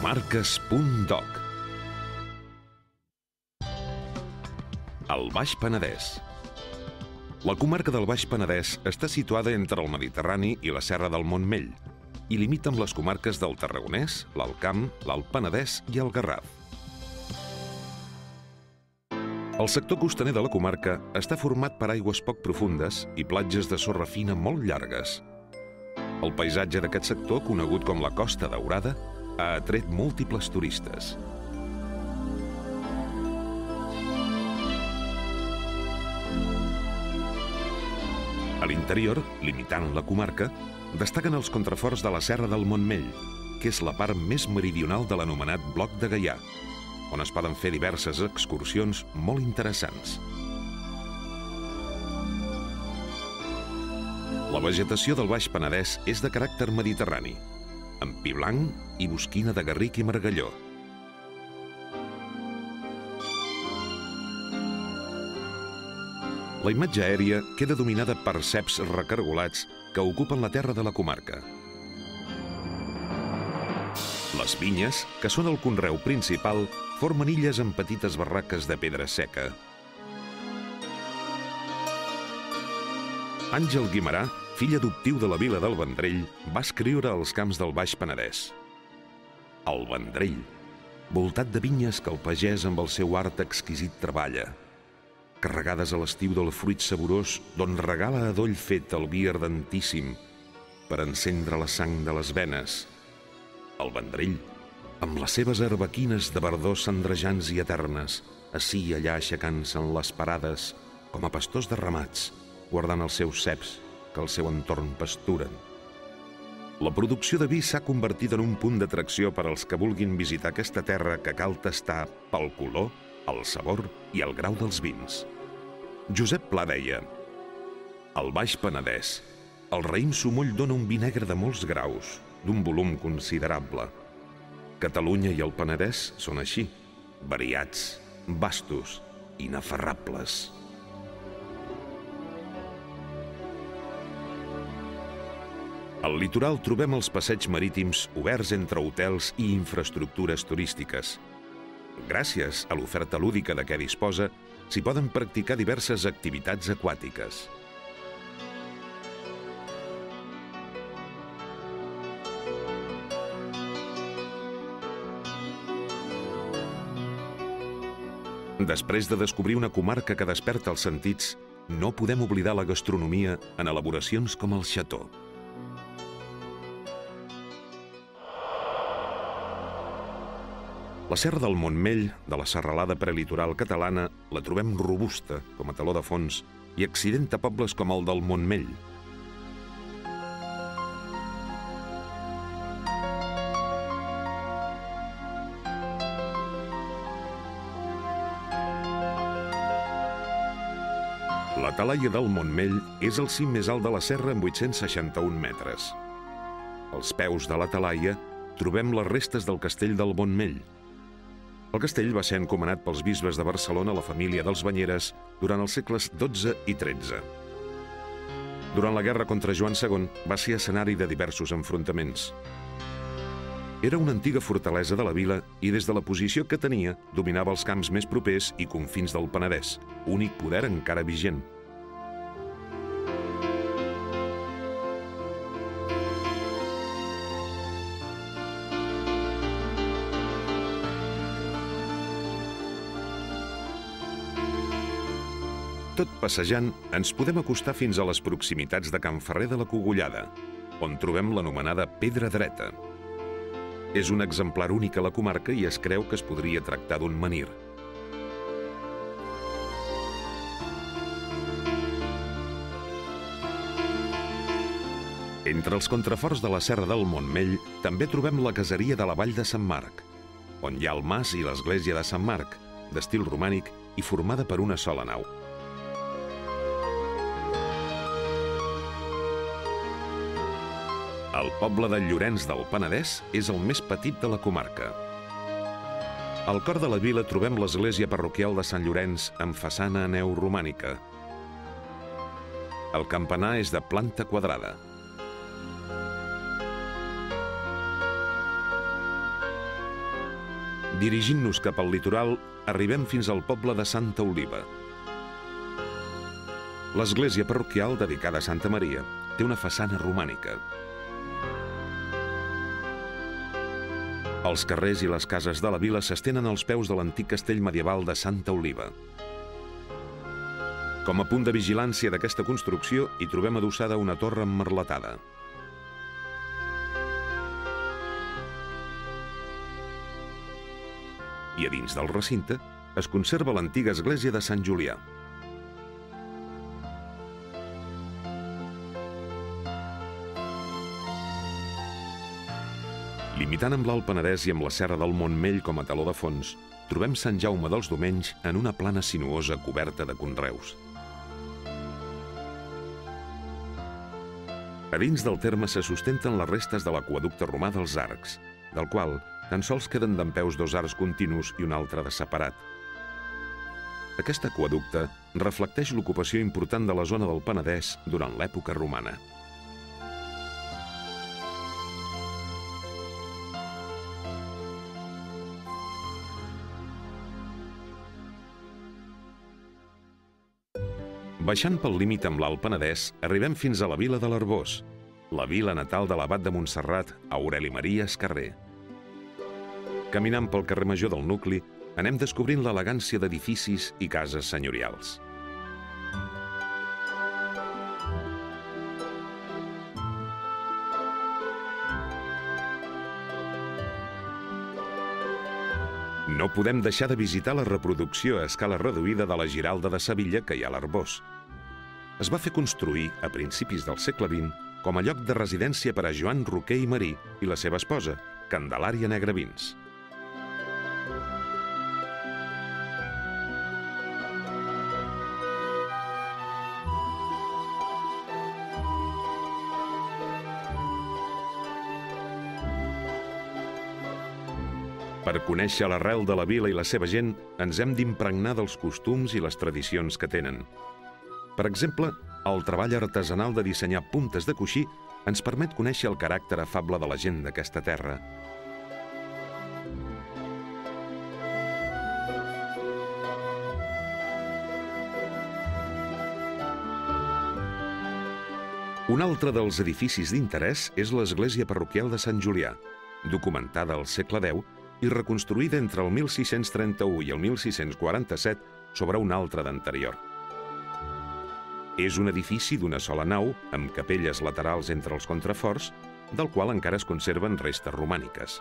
Comarques.doc El Baix Penedès. La comarca del Baix Penedès està situada entre el Mediterrani i la Serra del Montmell i limita amb les comarques del Tarragonès, l'Alt Camp, l'Alt Penedès i el Garraf. El sector costaner de la comarca està format per aigües poc profundes i platges de sorra fina molt llargues. El paisatge d'aquest sector, conegut com la Costa Daurada, ha atret múltiples turistes. A l'interior, limitant la comarca, destaquen els contraforts de la Serra del Montmell, que és la part més meridional de l'anomenat Bloc de Gaià, on es poden fer diverses excursions molt interessants. La vegetació del Baix Penedès és de caràcter mediterrani, amb pi blanc i bosquina de garric i margalló. La imatge aèria queda dominada per ceps recargolats que ocupen la terra de la comarca. Les vinyes, que són el conreu principal, formen illes amb petites barraques de pedra seca. Àngel Guimarà fill adoptiu de la vila del Vendrell, va escriure als camps del Baix Penedès. El Vendrell, voltat de vinyes que el pagès amb el seu art exquisit treballa, carregades a l'estiu del fruit saborós d'on regala a doll fet el vi ardentíssim per encendre la sang de les venes. El Vendrell, amb les seves herbequines de verdors cendrejants i eternes, ací i allà aixecant-se en les parades, com a pastors de ramats, guardant els seus ceps, que al seu entorn pasturen. La producció de vi s'ha convertit en un punt d'atracció per als que vulguin visitar aquesta terra que cal tastar pel color, el sabor i el grau dels vins. Josep Pla deia Al Baix Penedès, el raïm sumoll dona un vi negre de molts graus, d'un volum considerable. Catalunya i el Penedès són així, variats, vastos, inaferrables. Al litoral trobem els passeigs marítims oberts entre hotels i infraestructures turístiques. Gràcies a l'oferta lúdica de què disposa, s'hi poden practicar diverses activitats aquàtiques. Després de descobrir una comarca que desperta els sentits, no podem oblidar la gastronomia en elaboracions com el xató. La serra del Montmell, de la serralada prelitoral catalana, la trobem robusta com a taló de fons i accidenta pobles com el del Montmell. La talaia del Montmell és el cim més alt de la serra amb 861 metres. Als peus de la talaia trobem les restes del castell del Montmell, el castell va ser encomanat pels bisbes de Barcelona a la família dels Banyeres durant els segles XII i XIII. Durant la guerra contra Joan II va ser escenari de diversos enfrontaments. Era una antiga fortalesa de la vila i des de la posició que tenia dominava els camps més propers i confins del Penedès, únic poder encara vigent. Tot passejant, ens podem acostar fins a les proximitats de Can Ferrer de la Cogullada, on trobem l'anomenada Pedra Dreta. És un exemplar únic a la comarca i es creu que es podria tractar d'un menir. Entre els contraforts de la Serra del Montmell també trobem la caseria de la Vall de Sant Marc, on hi ha el mas i l'església de Sant Marc, d'estil romànic i formada per una sola nau. El poble de Llorenç del Penedès és el més petit de la comarca. Al cor de la vila trobem l'església parroquial de Sant Llorenç amb façana neoromànica. El campanar és de planta quadrada. Dirigint-nos cap al litoral, arribem fins al poble de Santa Oliva. L'església parroquial, dedicada a Santa Maria, té una façana romànica. Els carrers i les cases de la vila s'estenen als peus de l'antic castell medieval de Santa Oliva. Com a punt de vigilància d'aquesta construcció, hi trobem adossada una torre emmerletada. I a dins del recinte es conserva l'antiga església de Sant Julià. Limitant amb l'Alt Penedès i amb la Serra del Montmell com a taló de fons, trobem Sant Jaume dels Domenys en una plana sinuosa coberta de conreus. A dins del terme se sustenten les restes de l'aquaducte romà dels Arcs, del qual tan sols queden d'empeus dos arcs continus i un altre de separat. Aquest aquaducte reflecteix l'ocupació important de la zona del Penedès durant l'època romana. Baixant pel límit amb l'Alt Penedès, arribem fins a la vila de l'Arbós, la vila natal de l'abat de Montserrat, Aureli Maria Escarrer. Caminant pel carrer major del nucli, anem descobrint l'elegància d'edificis i cases senyorials. No podem deixar de visitar la reproducció a escala reduïda de la Giralda de Sevilla que hi ha a l'Arbós. Es va fer construir a principis del segle XX com a lloc de residència per a Joan Roquer i Marí i la seva esposa, Candelària Negrevins. Per conèixer l'arrel de la vila i la seva gent, ens hem d'impregnar dels costums i les tradicions que tenen. Per exemple, el treball artesanal de dissenyar puntes de coixí ens permet conèixer el caràcter afable de la gent d'aquesta terra. Un altre dels edificis d'interès és l'església parroquial de Sant Julià, documentada al segle X i reconstruïda entre el 1631 i el 1647 sobre un altre d'anterior. És un edifici d'una sola nau, amb capelles laterals entre els contraforts, del qual encara es conserven restes romàniques.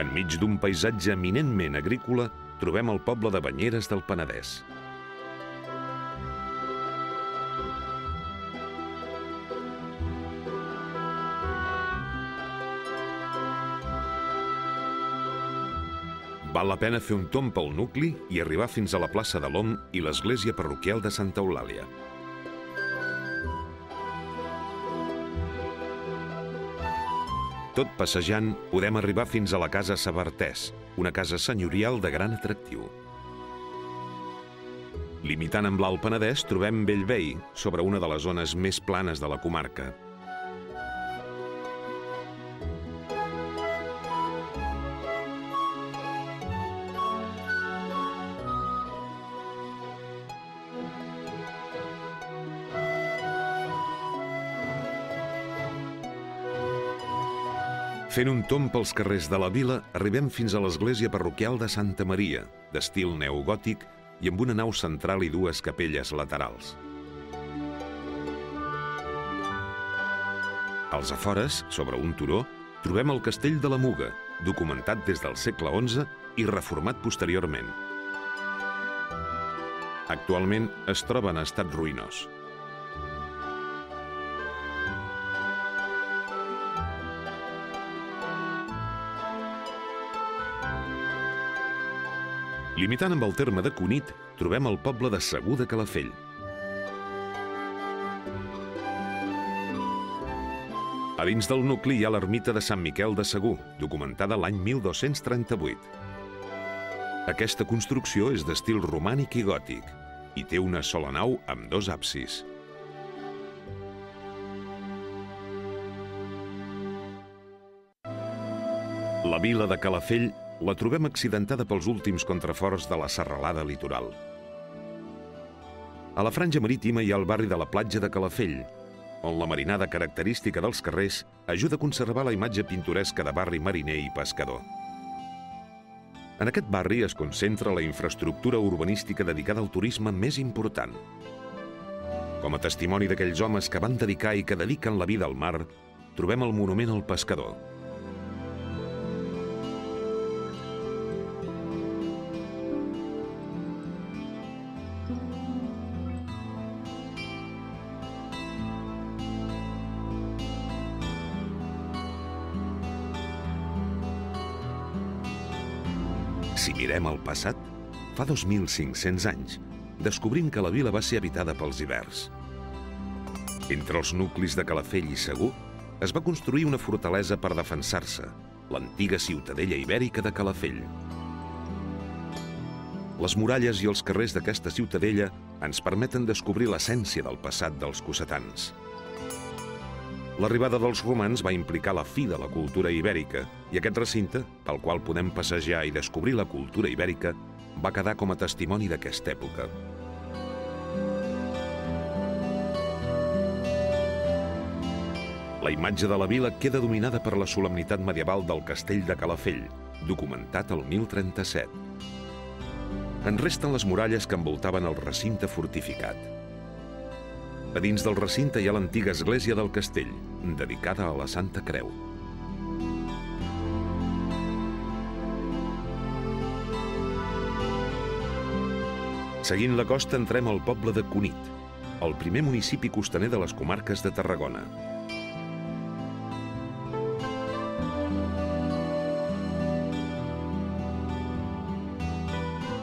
Enmig d'un paisatge eminentment agrícola, trobem el poble de Banyeres del Penedès. Val la pena fer un tomb pel nucli i arribar fins a la plaça de l'Om i l'església parroquial de Santa Eulàlia. Tot passejant, podem arribar fins a la casa Sabartès, una casa senyorial de gran atractiu. Limitant amb l'Alt Penedès, trobem Bellvei, sobre una de les zones més planes de la comarca. Fent un tomb pels carrers de la vila, arribem fins a l'església parroquial de Santa Maria, d'estil neogòtic i amb una nau central i dues capelles laterals. Als afores, sobre un turó, trobem el castell de la Muga, documentat des del segle XI i reformat posteriorment. Actualment es troba en estat ruïnós. Limitant amb el terme de Cunit, trobem el poble de Segur de Calafell. A dins del nucli hi ha l'ermita de Sant Miquel de Segur, documentada l'any 1238. Aquesta construcció és d'estil romànic i gòtic i té una sola nau amb dos absis. La vila de Calafell la trobem accidentada pels últims contraforts de la serralada litoral. A la franja marítima hi ha el barri de la platja de Calafell, on la marinada característica dels carrers ajuda a conservar la imatge pintoresca de barri mariner i pescador. En aquest barri es concentra la infraestructura urbanística dedicada al turisme més important. Com a testimoni d'aquells homes que van dedicar i que dediquen la vida al mar, trobem el monument al pescador, Si mirem el passat, fa 2.500 anys, descobrim que la vila va ser habitada pels hiverns. Entre els nuclis de Calafell i Segur es va construir una fortalesa per defensar-se, l'antiga ciutadella ibèrica de Calafell. Les muralles i els carrers d'aquesta ciutadella ens permeten descobrir l'essència del passat dels cossetans. L'arribada dels romans va implicar la fi de la cultura ibèrica i aquest recinte, pel qual podem passejar i descobrir la cultura ibèrica, va quedar com a testimoni d'aquesta època. La imatge de la vila queda dominada per la solemnitat medieval del castell de Calafell, documentat el 1037. En resten les muralles que envoltaven el recinte fortificat. A dins del recinte hi ha l'antiga església del castell, dedicada a la Santa Creu. Seguint la costa entrem al poble de Cunit, el primer municipi costaner de les comarques de Tarragona.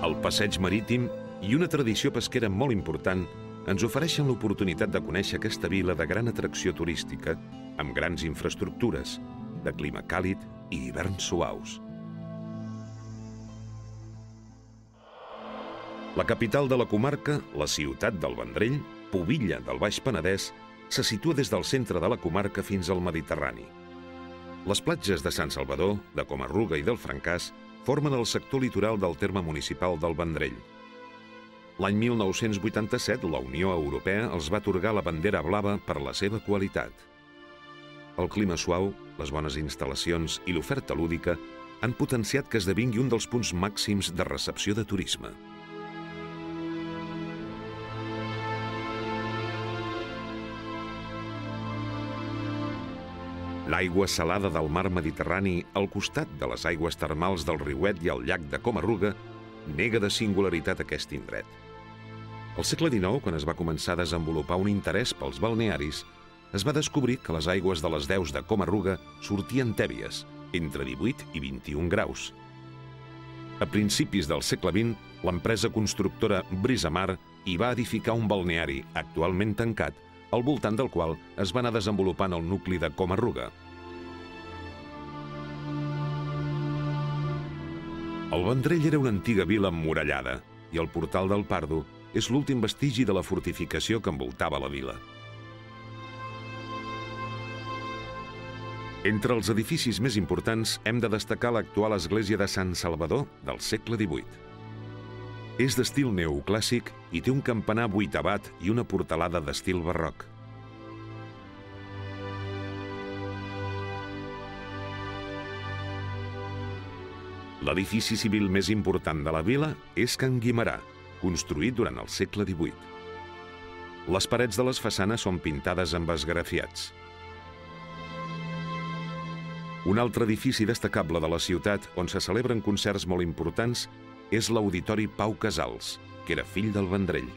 El passeig marítim i una tradició pesquera molt important ens ofereixen l'oportunitat de conèixer aquesta vila de gran atracció turística, amb grans infraestructures, de clima càlid i hiverns suaus. La capital de la comarca, la ciutat del Vendrell, Pobilla del Baix Penedès, se situa des del centre de la comarca fins al Mediterrani. Les platges de Sant Salvador, de Comarruga i del Francàs formen el sector litoral del terme municipal del Vendrell, L'any 1987, la Unió Europea els va atorgar la bandera blava per la seva qualitat. El clima suau, les bones instal·lacions i l'oferta lúdica han potenciat que esdevingui un dels punts màxims de recepció de turisme. L'aigua salada del mar Mediterrani al costat de les aigües termals del riuet i el llac de Comarruga nega de singularitat aquest indret. Al segle XIX, quan es va començar a desenvolupar un interès pels balnearis, es va descobrir que les aigües de les deus de Comarruga sortien tèbies, entre 18 i 21 graus. A principis del segle XX, l'empresa constructora Brisamar hi va edificar un balneari, actualment tancat, al voltant del qual es va anar desenvolupant el nucli de Comarruga. El Vendrell era una antiga vila emmurallada i el portal del Pardo és l'últim vestigi de la fortificació que envoltava la vila. Entre els edificis més importants hem de destacar l'actual església de Sant Salvador del segle XVIII. És d'estil neoclàssic i té un campanar vuitavat i una portalada d'estil barroc. L'edifici civil més important de la vila és Can Guimarà, construït durant el segle XVIII. Les parets de les façanes són pintades amb esgrafiats. Un altre edifici destacable de la ciutat on se celebren concerts molt importants és l'Auditori Pau Casals, que era fill del Vendrell.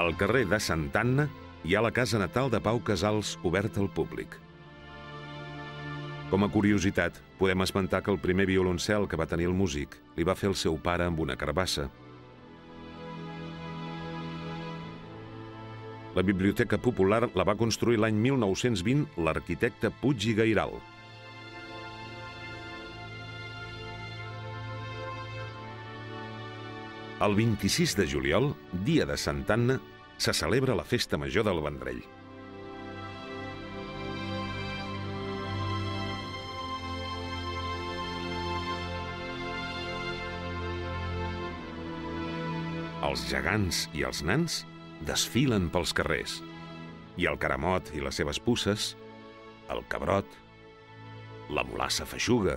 Al carrer de Santa Anna hi ha la casa natal de Pau Casals oberta al públic. Com a curiositat, podem esmentar que el primer violoncel que va tenir el músic li va fer el seu pare amb una carbassa. La Biblioteca Popular la va construir l'any 1920 l'arquitecte Puig i Gairal. El 26 de juliol, dia de Sant Anna, se celebra la Festa Major del Vendrell. Els gegants i els nans desfilen pels carrers. I el caramot i les seves pusses, el cabrot, la molassa feixuga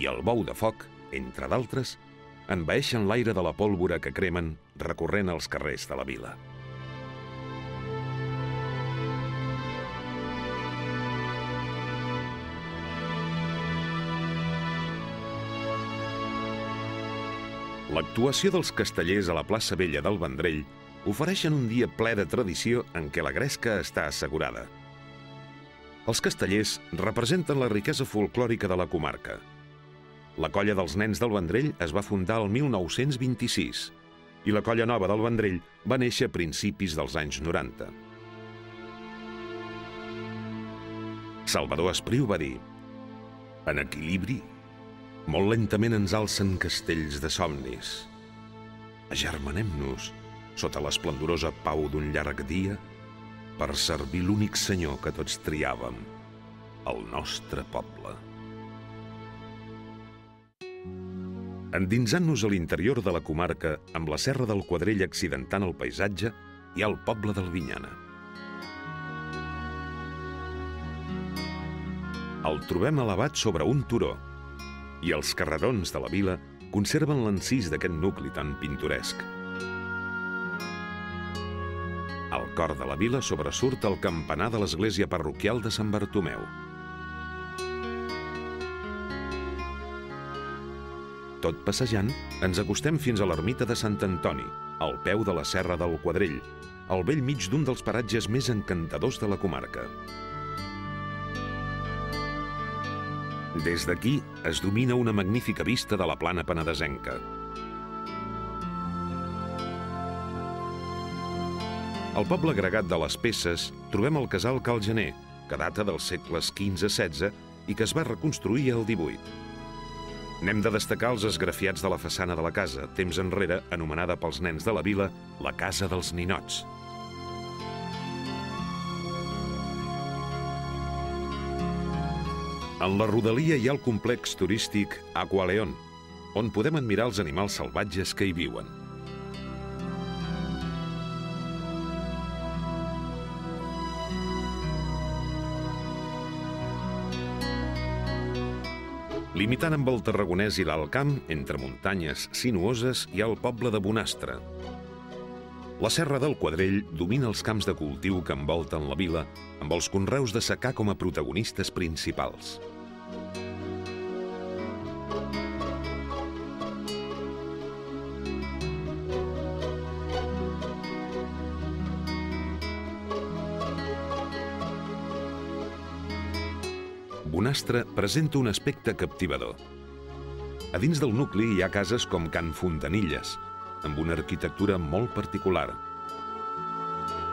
i el bou de foc, entre d'altres, envaeixen l'aire de la pólvora que cremen recorrent els carrers de la vila. L'actuació dels castellers a la plaça Vella del Vendrell ofereixen un dia ple de tradició en què la gresca està assegurada. Els castellers representen la riquesa folclòrica de la comarca. La colla dels nens del Vendrell es va fundar el 1926 i la colla nova del Vendrell va néixer a principis dels anys 90. Salvador Espriu va dir En equilibri molt lentament ens alcen castells de somnis. Agermanem-nos sota l'esplendorosa pau d'un llarg dia per servir l'únic senyor que tots triàvem, el nostre poble. Endinsant-nos a l'interior de la comarca amb la serra del Quadrell accidentant el paisatge, hi ha el poble del Vinyana. El trobem elevat sobre un turó, i els carrerons de la vila conserven l'encís d'aquest nucli tan pintoresc. Al cor de la vila sobresurt el campanar de l'església parroquial de Sant Bartomeu. Tot passejant, ens acostem fins a l'ermita de Sant Antoni, al peu de la serra del Quadrell, al vell mig d'un dels paratges més encantadors de la comarca. Des d'aquí es domina una magnífica vista de la plana penedesenca. Al poble agregat de les Peces trobem el casal Calgener, que data dels segles XV-XVI i que es va reconstruir al XVIII. N'hem de destacar els esgrafiats de la façana de la casa, temps enrere anomenada pels nens de la vila la Casa dels Ninots. En la rodalia hi ha el complex turístic Aqualeon, on podem admirar els animals salvatges que hi viuen. Limitant amb el Tarragonès i l'Alt Camp, entre muntanyes sinuoses, hi ha el poble de Bonastre. La serra del Quadrell domina els camps de cultiu que envolten la vila, amb els conreus de secà com a protagonistes principals. Bonastre presenta un aspecte captivador. A dins del nucli hi ha cases com Can Fontanilles, amb una arquitectura molt particular.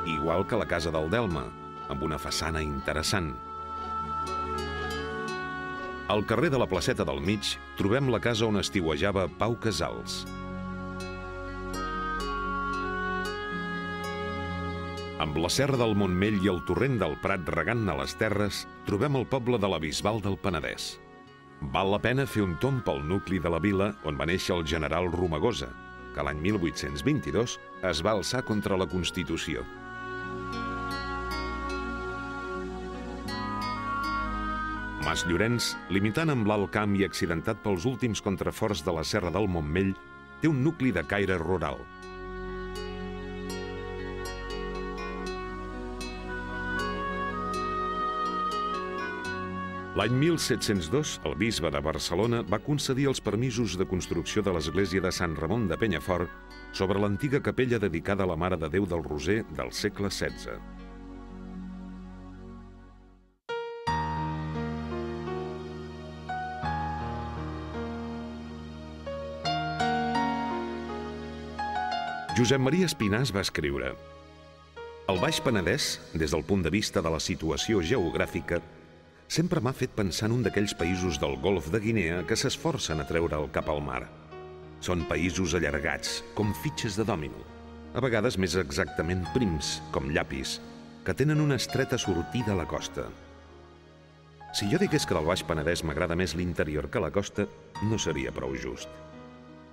Igual que la casa del Delma, amb una façana interessant. Al carrer de la placeta del mig trobem la casa on estiuejava Pau Casals. Amb la serra del Montmell i el torrent del Prat regant a les terres, trobem el poble de la Bisbal del Penedès. Val la pena fer un tomb pel nucli de la vila on va néixer el general Romagosa, que l'any 1822 es va alçar contra la Constitució. Mas Llorenç, limitant amb l'alt camp i accidentat pels últims contraforts de la Serra del Montmell, té un nucli de caire rural – L'any 1702, el bisbe de Barcelona va concedir els permisos de construcció de l'església de Sant Ramon de Penyafort sobre l'antiga capella dedicada a la Mare de Déu del Roser del segle XVI. Josep Maria Espinàs va escriure El Baix Penedès, des del punt de vista de la situació geogràfica, sempre m'ha fet pensar en un d'aquells països del golf de Guinea que s'esforcen a treure'l cap al mar. Són països allargats, com fitxes de dòmino, a vegades més exactament prims, com llapis, que tenen una estreta sortida a la costa. Si jo digués que del Baix Penedès m'agrada més l'interior que la costa, no seria prou just.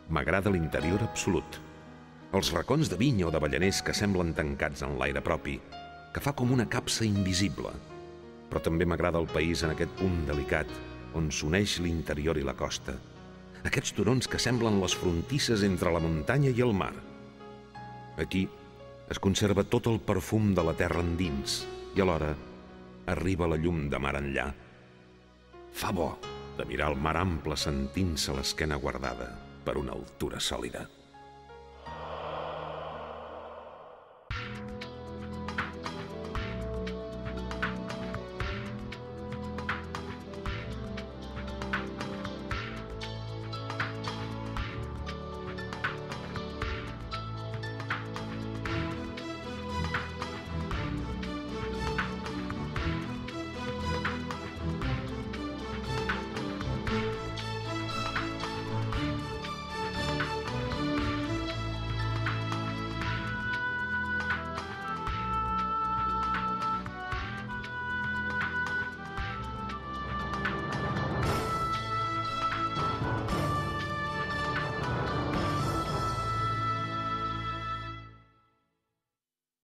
M'agrada l'interior absolut, els racons de vinya o de ballaners que semblen tancats en l'aire propi, que fa com una capsa invisible. Però també m'agrada el país en aquest punt delicat, on s'uneix l'interior i la costa. Aquests turons que semblen les frontisses entre la muntanya i el mar. Aquí es conserva tot el perfum de la terra endins i alhora arriba la llum de mar enllà. Fa bo de mirar el mar ample sentint-se l'esquena guardada per una altura sòlida.